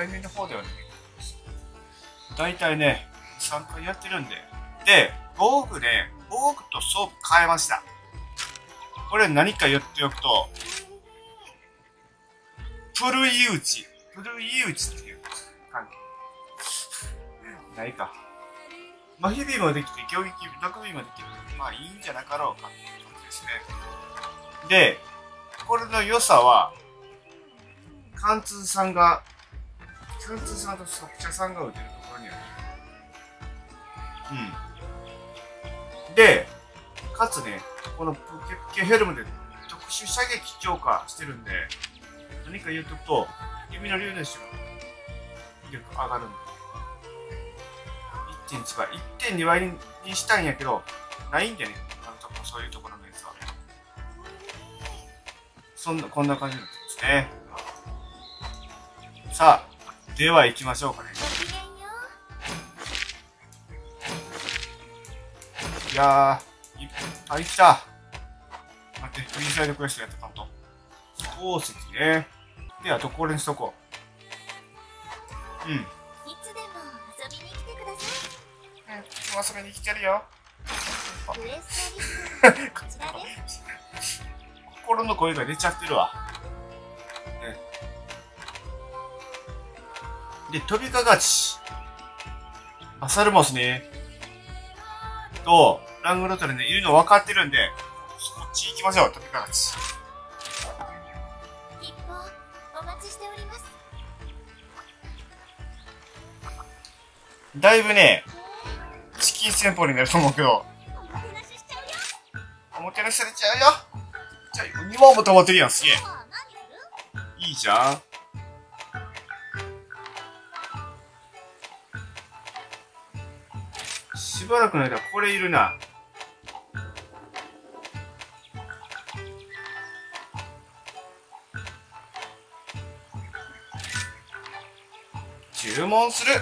回目の方ではね、大体ね、3回やってるんで。で、防具ね、防具と装備変えました。これ何か言っておくと、プルイ打ち。プルイ打ちっていう感じ。ないか。まあ、日々もできて、競撃、ラグビーもできるまあいいんじゃなかろうかっていう感じですね。で、これの良さは、貫通さんが、貫通さんと速射さんが打てるところにある。うん。で、かつね、このプケプケヘルムで特殊射撃強化してるんで、何か言うとくと、弓の竜電子の威力上がるんで。1.1倍。1.2倍にしたんやけど、ないんでね、あのとこそういうところのやつは。そんな、こんな感じになってますね。さあ、では行きましょうかね。いやー、いっぱい来た。待って、フリーサイドクエストやったかんと。鉱石ね。で、あとこれにしとこう。うん。いつでも遊びに来てくださうん、いつも遊びに来てるよ。心の声が出ちゃってるわ。で、飛びかがち。アサルモスね。と、ラングロトルね、いるの分かってるんで、そっち行きましょう、飛びかがち。一報お待ちしております。だいぶね、チキン戦法になると思うけど、おもてなししちゃうよ。おもてなしされちゃうよ。じゃあ、2問も止まってるやん、すげえ。いいじゃん。ばらくの間これいるな。注文する。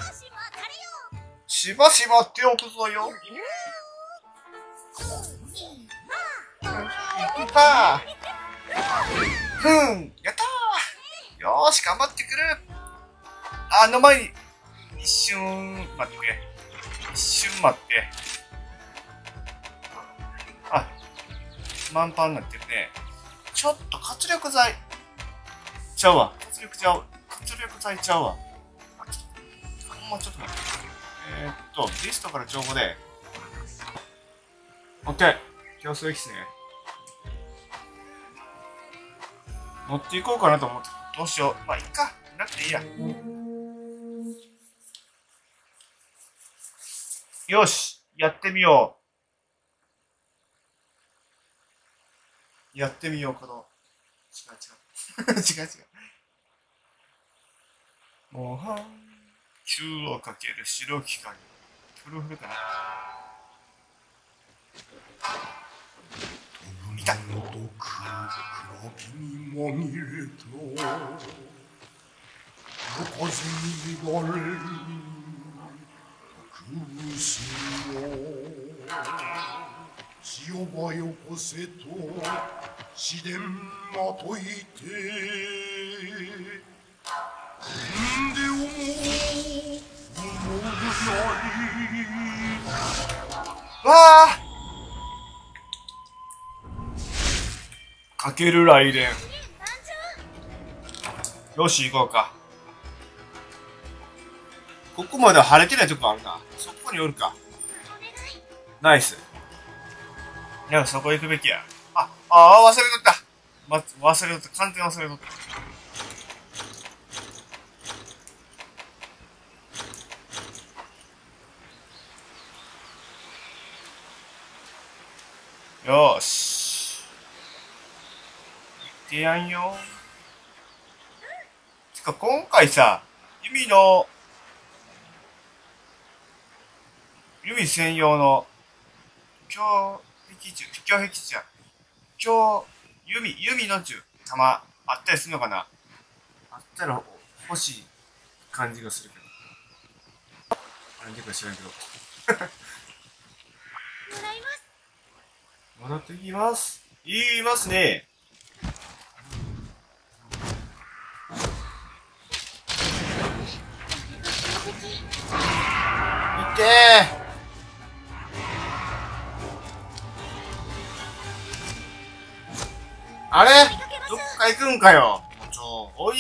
しばしば手をくぞよ。はあ。ふん、やったーよーし、頑張ってくるあの前に、一瞬待って。一瞬待って。あ、満帆になってるね。ちょっと活力剤。ちゃうわ。活力ちゃう。活力剤ちゃうわ。あ、っと、ほんまちょっと待って。えー、っと、リストから情報で。オッケー。競争ですね。持っていこうかなと思って。どうしよう。まあ、いっか。なくていいや。よし。やってみよう。やってみよう、この。違う 違う。違う違う。ご飯。中をかける白機械。フルフルかな。いた。の毒黒きに紛れと横ずに乱れる苦しみを潮ばよこせと自然まといてんで思う思うなりわあかける来連。よし、行こうか。ここまで晴れてないとこあるな。そこにおるか。ナイス。いや、そこ行くべきや。あ、ああ、忘れとった。ま、忘れとった。完全忘れとった。よーし。行ってやんよ。つか、今回さ、弓の、弓専用の、強壁銃、強壁銃や。強、弓、弓の銃、弾、あったりするのかな？あったら欲しい感じがするけど。なんでか知らんけど。もらいます。もらってきます。言いますね。敵いてあれ？どっか行くんかよちょ、おい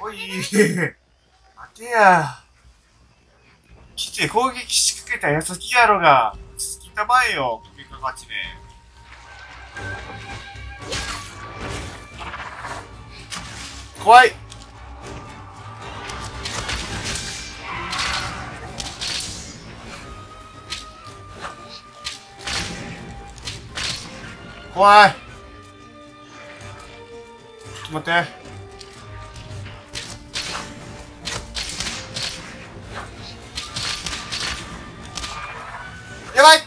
おい待てや。来て攻撃しかけた矢先やろが。好きたまえよ、結果勝ちね。怖い怖い待って。やばい。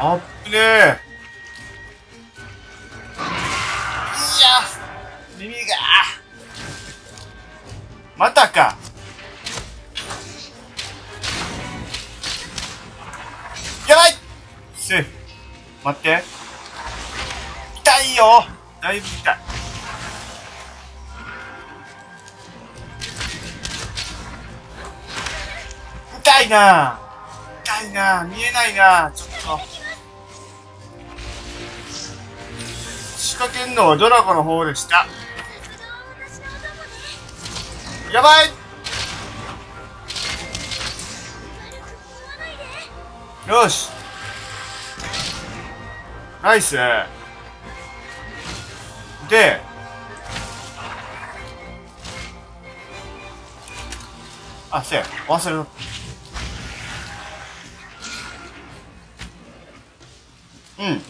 あっぶねえ。いや耳が。またか。やばい。セーフ待って。痛いよ。だいぶ痛い痛いな。痛いな。見えないな。ちょっと。仕掛けんのはドラゴの方でした。やばい。よし。ナイス。であせや忘れろうん。い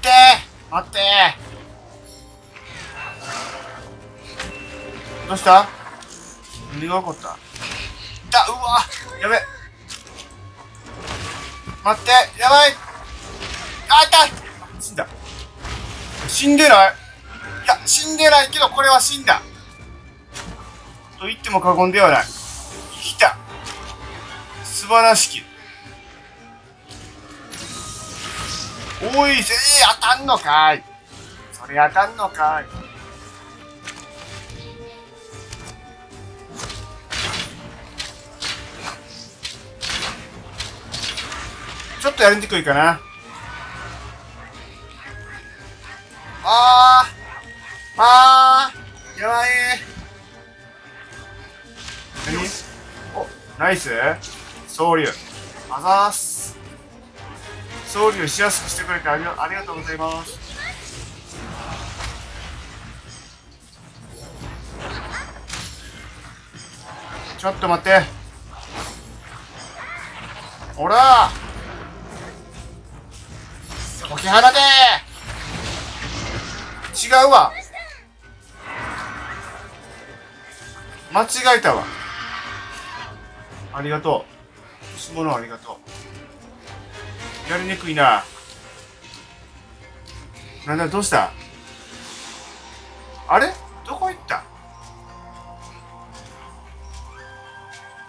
てー待って。ーどうした？何が起こった。だうわやべ。待ってやばい。あ痛い死んだ死んでないいや死んでないけどこれは死んだと言っても過言ではない生きた素晴らしきおいせー当たんのかいそれ当たんのかいちょっとやりにくいかな。あーやばい何？お、ナイス総流。あざーす。総流しやすくしてくれてありがありがとうございます。ちょっと待って。ほら解き放て違うわ間違えたわ。ありがとう。下のありがとう。やりにくいな。なんだどうした？あれ？どこ行った？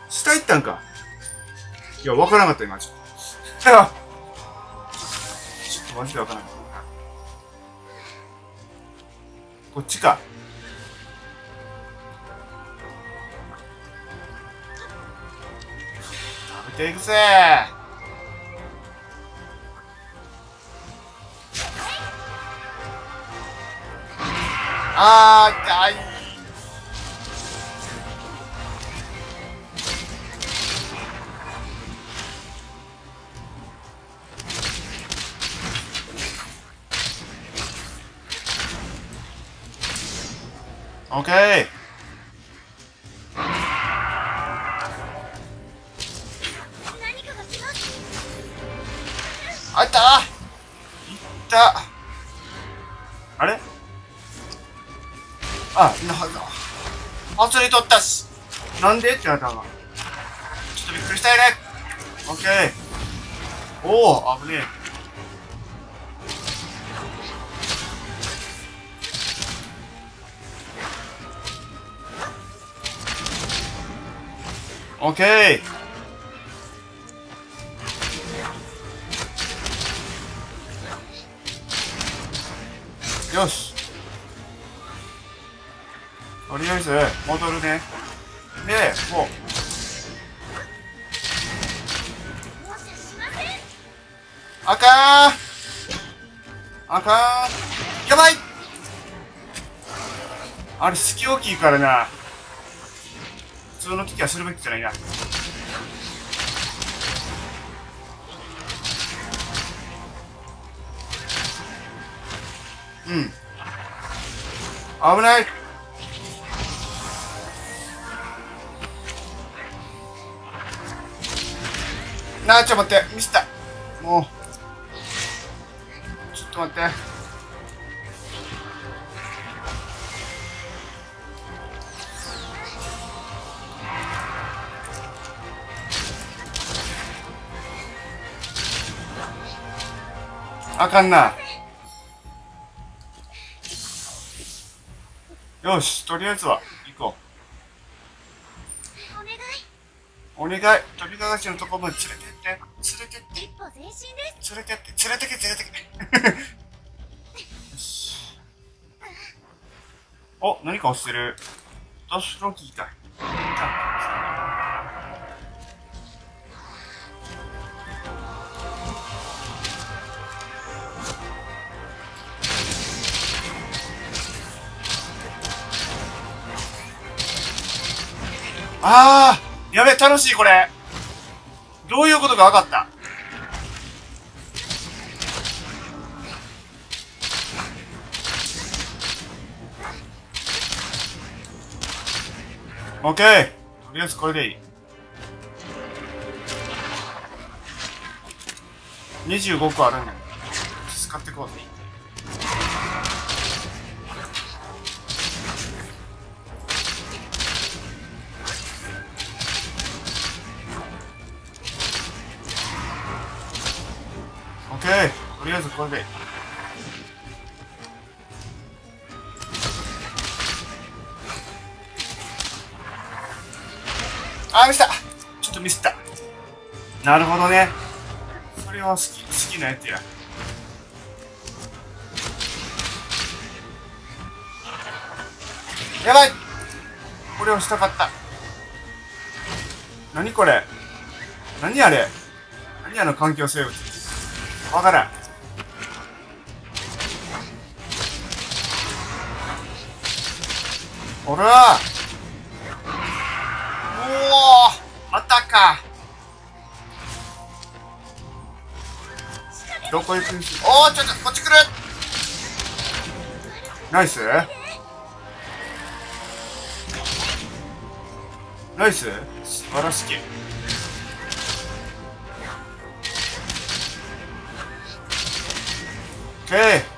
下行ったんか？いや、わからなかった、今、ちょっと。ちょっとマジでわからなかった。こっちか。食べていくぜあー、痛い。オッケーなんで？ってなったのちょっとびっくりしたよね。オッケー。おお危ねえ。オッケー。よし。とりあえず戻るね。でもう。あかあかやばい。あれ隙大きいからな。普通の時はするべきじゃないな。うん。危ない。なあちょっと待って。ミスった。もう。ちょっと待って。あかんな。よしとりあえずは行こお願い。うお願い。飛びかがしのとこまで連れて。って連れてって一歩前進です連れてって連れてけ連れてけよしお何か押してるドスロキーかあーやべ楽しいこれどういうことか分かった。オッケーとりあえずこれでいい。25個あるんだ。よ使ってこうぜ。りあえずこれで。あーミスった。ちょっとミスった。なるほどね。それは好き好きなやつや。やばい。これをしたかった。何これ。何あれ。何あの環境生物。わからんおらおおまたか。どこ行くんしおおちょっとこっち来る。ナイス。ナイス。素晴らしき。オッケー。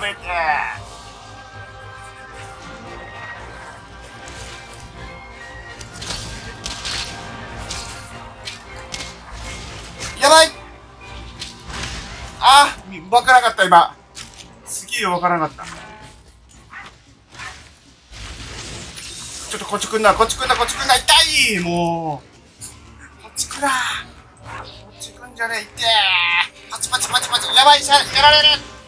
やめて。やばい。あーわからなかった今。すげえわからなかった。ちょっとこっち来んなこっち来んなこっち来んな。痛いもう。こっち来なこっち来んじゃねえ痛え。パチパチパチパチ。やばいしゃやられる。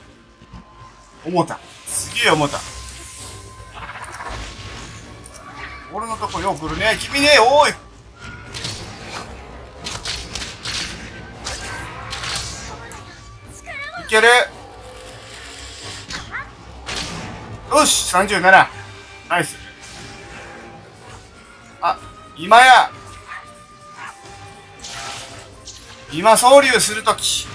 思った。すげえ思った。俺のとこよう来るね。君ねおい。いける。よし37ナイス。あ今や。今総流するとき。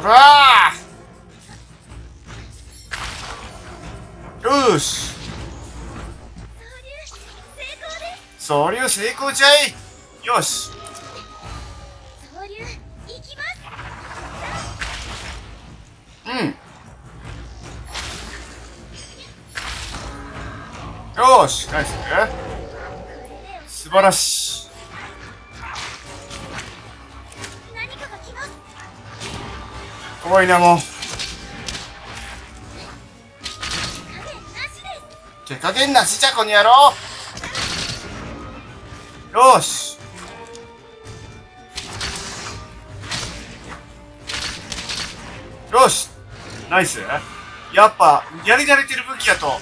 ほらーよし。総流成功です。総流成功じゃい。よし。総流行きます。うん。よし。ナイス素晴らしい怖いなもう手加減なしじゃこの野郎よしよしナイスやっぱ、やり慣れてる武器やと、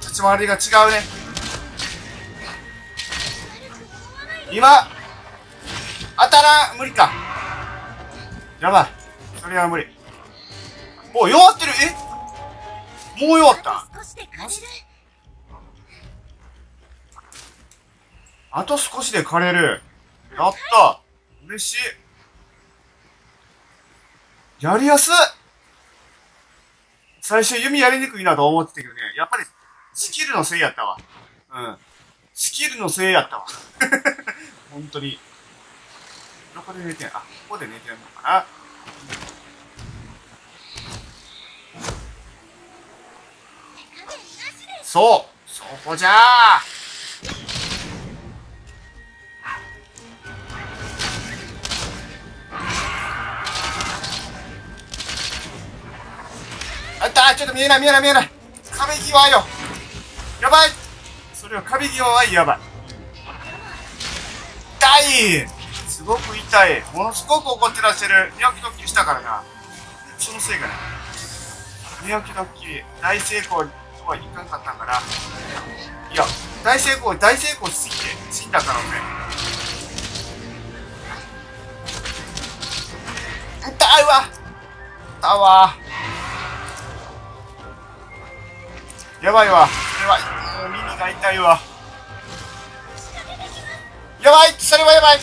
立ち回りが違うね。今、当たらん、無理か。やばい。それは無理。お、弱ってるえ？もう弱った？あと少しで枯れる。やった嬉しい。やりやすい最初弓やりにくいなと思ってたけどね、やっぱりスキルのせいやったわ。うん。スキルのせいやったわ。本当に。どこで寝てんあ、ここで寝てんのかなそうそこじゃ。ーあったちょっと見えない見えない見えない。壁際よ。やばい。それは壁際はやばい。痛いごく痛い。ものすごく怒ってらっしゃる。寝起きドッキリしたからな。そのせいかね寝起きドッキリ大成功とはいかんかったんかな。いや大成功大成功しすぎて死んだからね痛いわ。痛いわ。やばいわ。それは、耳が痛いわ。やばい。それはやばい。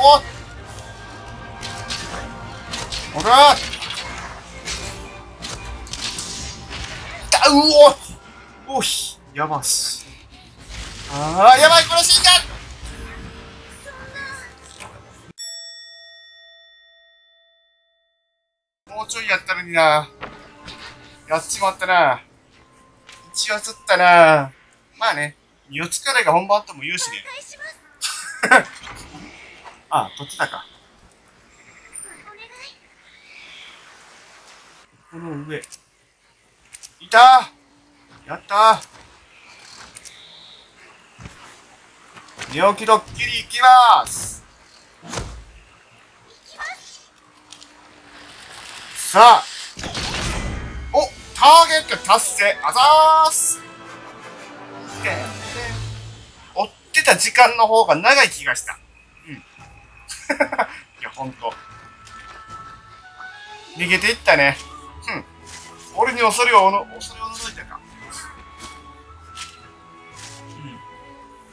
おおらうおおひやばし。ああ、やばいこのシーンがもうちょいやったのにな。やっちまったな。一は釣ったなまあね、二を疲れが本番とも言うしね。あ、取ってたか。この上。いたやった寝起きドッキリ行きますさあおターゲット達成あざーすで追ってた時間の方が長い気がした。うん。いや、ほんと。逃げていったね。うん。俺に恐れを恐れを除いたか。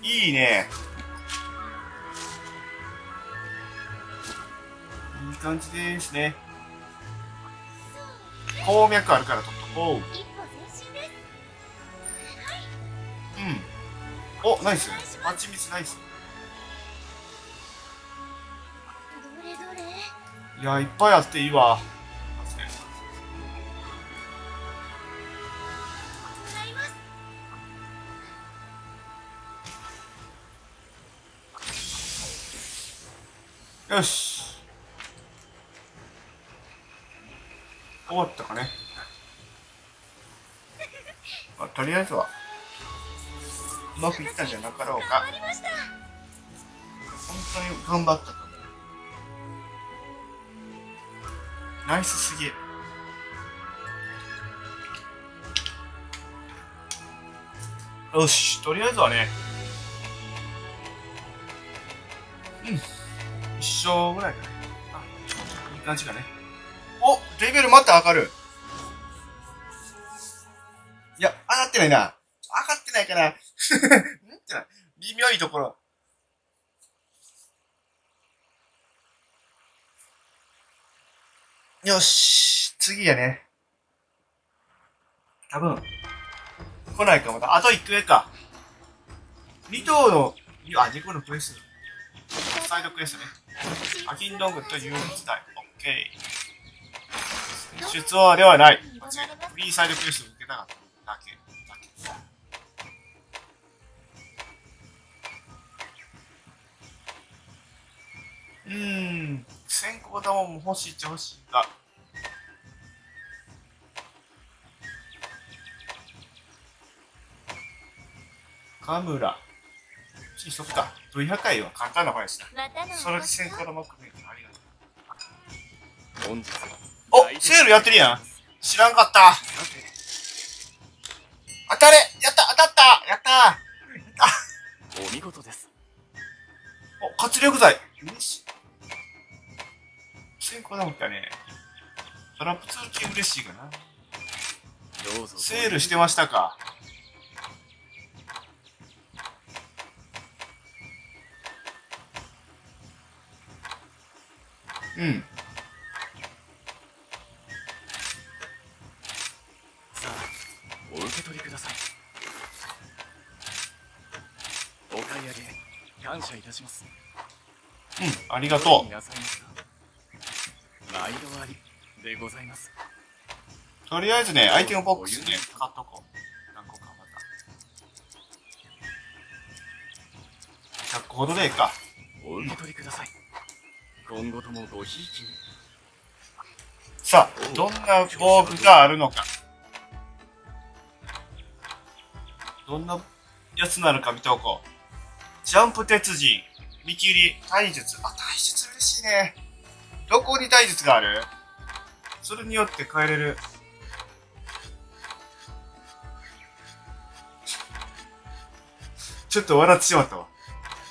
うん。いいね。いい感じですね。鉱脈あるから取っとこう。うん。お、ナイス。蜂蜜ナイス。いや、いっぱいあっていいわ。よし。終わったかね。まあ、とりあえずは、うまくいったんじゃなかろうか。本当に頑張ったナイスすぎ。よし、とりあえずはね、うん、一生ぐらいかね。あ、いい感じかね。おレベルまた上がる。いや、上がってないな。上がってないかな。なん？てな、微妙いところ。よし、次やね。多分、来ないかもだ。あと1個目か。2頭の、あ、2個のクエスト。サイドクエストね。アキンドングと遊園地帯。オッケー。出動ではない。間違え。フリーサイドクエストを受けたかっただけ。だけ。うーん。先行玉も欲しいっちゃ欲しいが。カムラ。ちにしとくか。V 破壊は簡単な方やしな。またのそれで先行のマックね。ありがとう。おセールやってるやん。知らんかった。嬉しいかな。どうぞセールしてましたかうん。さあお受け取りくださいお買い上げ感謝いたしますうん、ありがとう。毎度ありでございますとりあえずね、アイテムボックスね、買っとこう。何個かまた。100ほどでええか。お受け取りください今後ともごひいきにさあ、どんな防具があるのか。どんなやつなのか見ておこう。ジャンプ鉄人、見切り、体術。あ、体術嬉しいね。どこに体術がある？それによって変えれる。ちょっと笑ってしまったわ。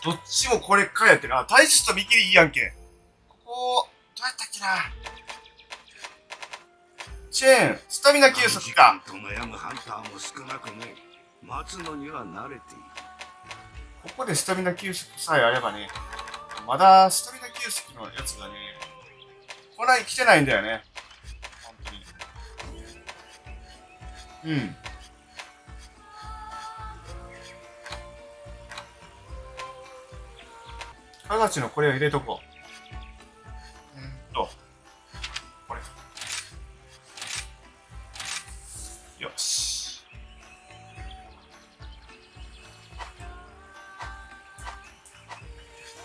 どっちもこれかやってる。あ、体術と見切りいいやんけ。ここ、どうやったっけな。チェーン、スタミナ休息か。と悩むハンターも少なくない待つのには慣れているここでスタミナ休息さえあればね、まだスタミナ休息のやつがね、来ない、来てないんだよね。本当に。うん。カガチのこれを入れとこう。うんと、これ。よし。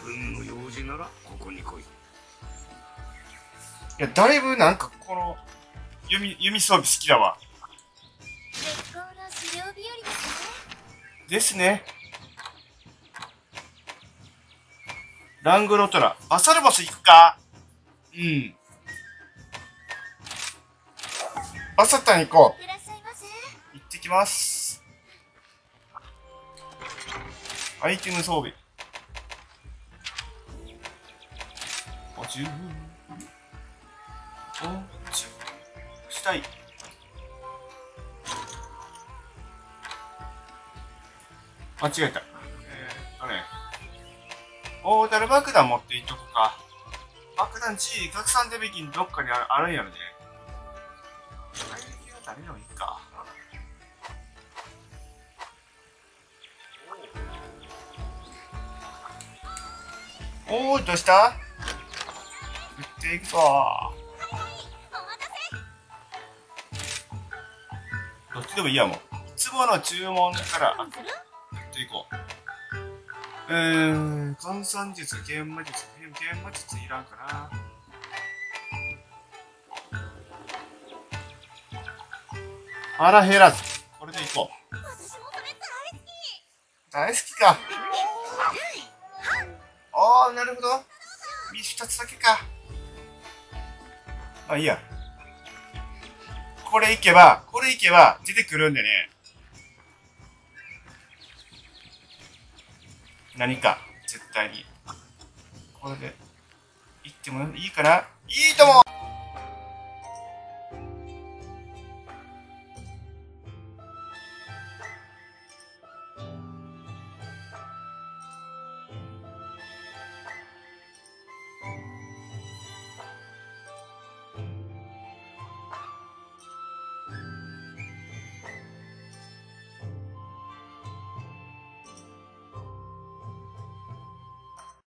運の用事ならここに来いいや、だいぶなんかこの、弓、弓装備好きだわ。絶好の狩猟日和ですねですね。ラングロトラ。バサルボス行くか？うん。バサタン行こいってらっしゃいませう。行ってきます。アイテム装備。お十分。お十したい。間違えた。えー、っとね。オーダル爆弾持っていっとくか。爆弾地位拡散デベキにどっかにあるあるんやろね。大撃は誰でもいいか。おーい、どうした？撃っていくぞどっちでもいいやもう。いつもの注文から、あするやっていこう。えー、換算術、現魔術、現魔術いらんかな。腹減らず。これでいこう。大好きか。ああ、なるほど。身二つだけか。まあいいや。これいけば、これいけば出てくるんでね。何か、絶対に。これで、行ってもいいかないいとも